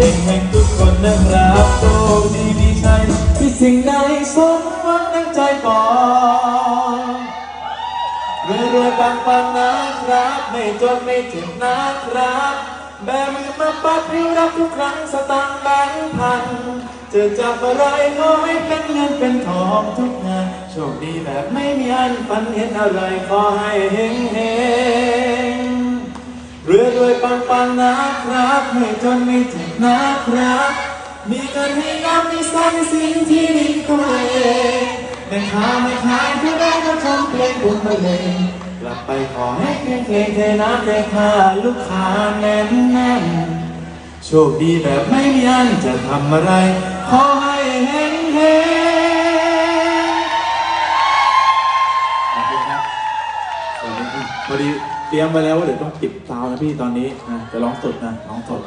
เด็กแห่งทุกคนนะครับโชคดีมีชัยที่สิ่งใดสมหวังดังใจปองรวยรวยปังปังนะครับ ไม่จนไม่เจ็บนะครับแบมือมาปัดให้วรับทุกครั้งสตางค์แบงค์พันจะจับอะไรขอให้เป็นเงินเป็นทองทุกงานโชคดีแบบไม่มีอันฝันเห็นอะไรขอให้เฮงเฮง รวยรวยปังปังนะครับไม่จนไม่เจ็บนะครับ มีเงินให้น้ำมีสร้างสิ่งที่ดีของตัวเองไม่ค้าไม่ขายผู้ได้ก็ชมเพลงบุญบรรเลงกลับไปขอให้เพลงเพลงเทน้ำเทค่าลูกค้าแน่นแน่นโชคดีแบบไม่มีอันจะทำอะไรขอให้ พอดีเตรียมไปแล้วว่าเดี๋ยวต้องปิดซาวน์นะพี่ตอนนี้นะจะร้องสดนะร้องสด